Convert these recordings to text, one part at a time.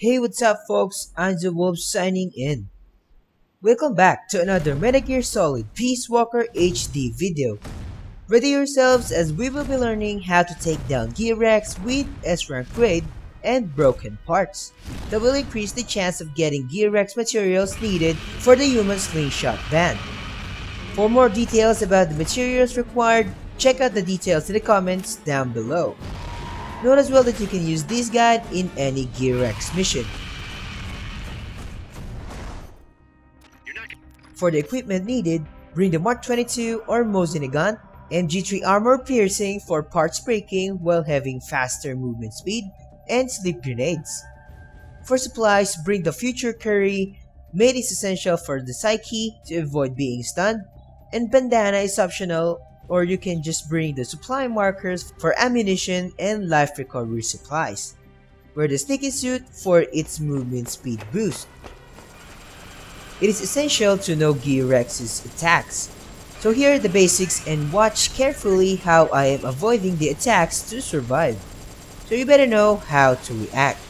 Hey what's up folks, the Wolf signing in. Welcome back to another Metal Gear Solid Peace Walker HD video. Ready yourselves as we will be learning how to take down Gear Rex with S-Rank grade and broken parts that will increase the chance of getting Gear Rex materials needed for the human slingshot band. For more details about the materials required, check out the details in the comments down below. Note as well that you can use this guide in any Gear Rex mission. For the equipment needed, bring the Mark 22 or Mosin gun, MG3 armor piercing for parts breaking while having faster movement speed, and sleep grenades. For supplies, bring the future curry, maid is essential for the psyche to avoid being stunned, and bandana is optional or you can just bring the supply markers for ammunition and life recovery supplies. Wear the sticky suit for its movement speed boost. It is essential to know Gear Rex's attacks. So here are the basics and watch carefully how I am avoiding the attacks to survive. So you better know how to react.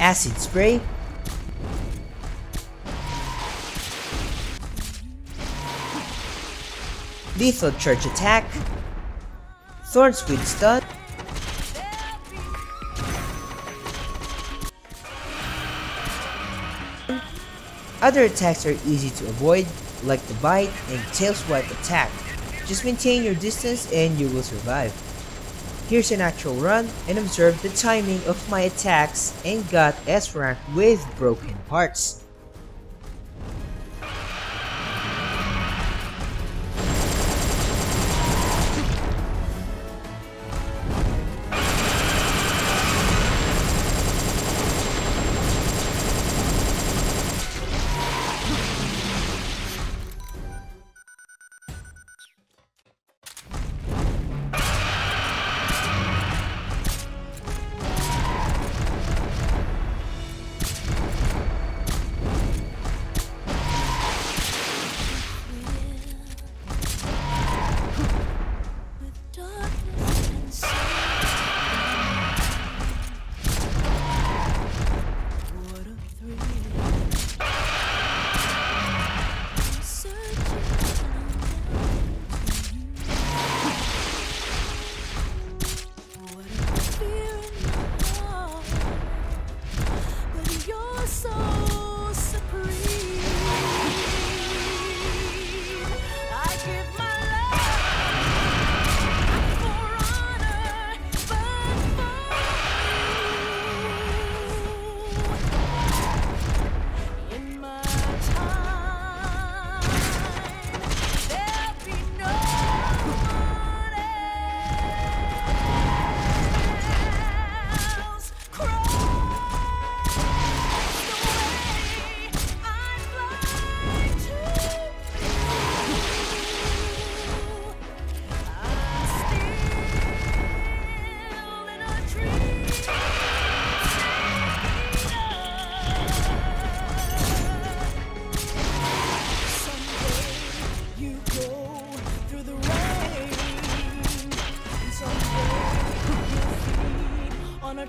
Acid Spray Lethal Church Attack Thorn Squid Stun Other attacks are easy to avoid, like the bite and tail swipe attack. Just maintain your distance and you will survive. Here's an actual run and observe the timing of my attacks and got S rank with broken parts.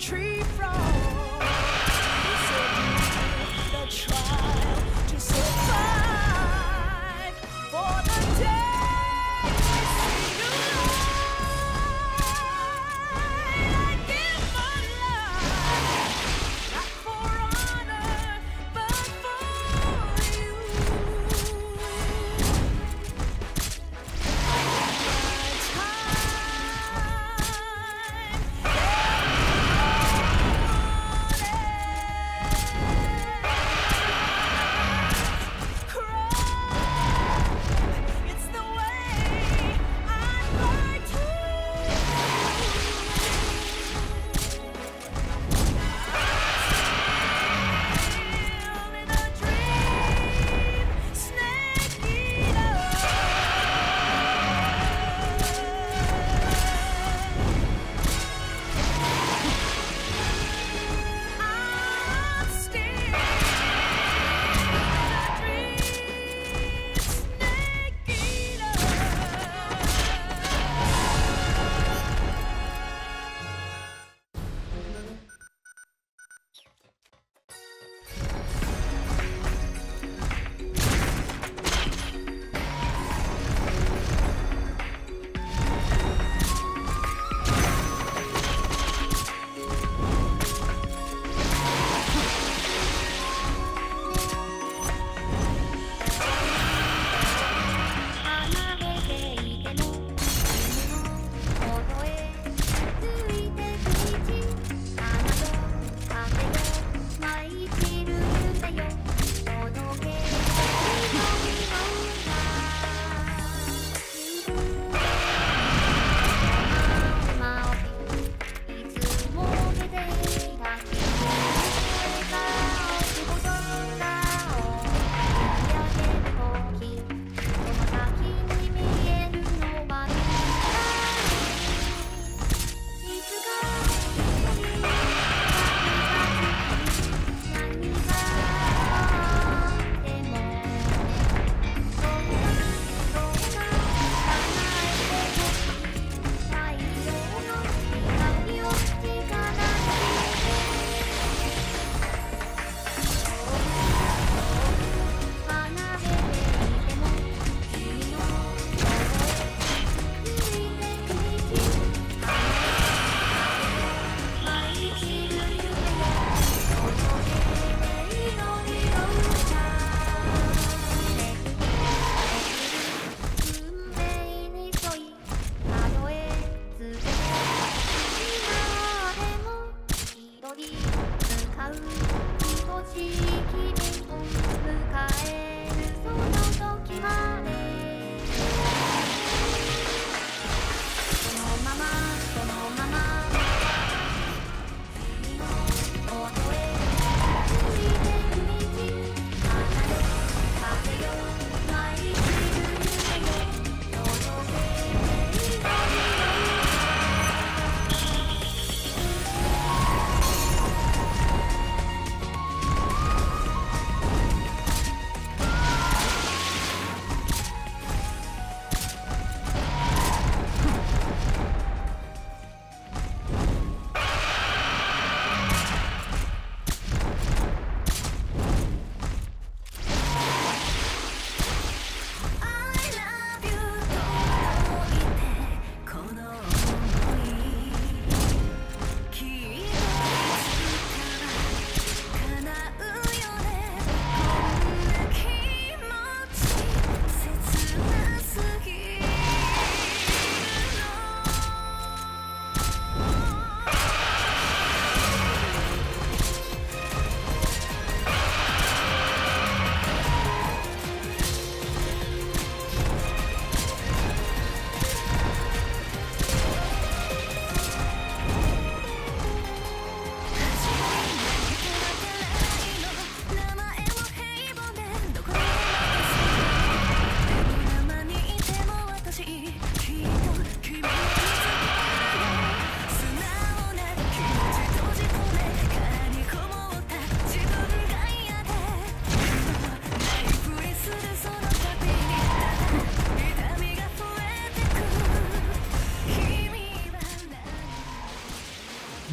Tree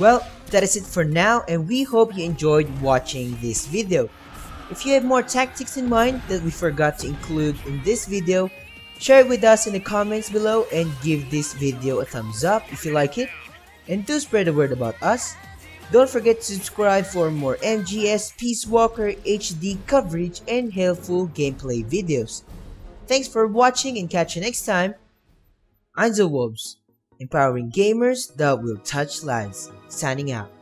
Well, that is it for now and we hope you enjoyed watching this video. If you have more tactics in mind that we forgot to include in this video, share it with us in the comments below and give this video a thumbs up if you like it. And do spread the word about us. Don't forget to subscribe for more MGS Peace Walker HD coverage and helpful gameplay videos. Thanks for watching and catch you next time. I'm Wolves, empowering gamers that will touch lives. Signing out.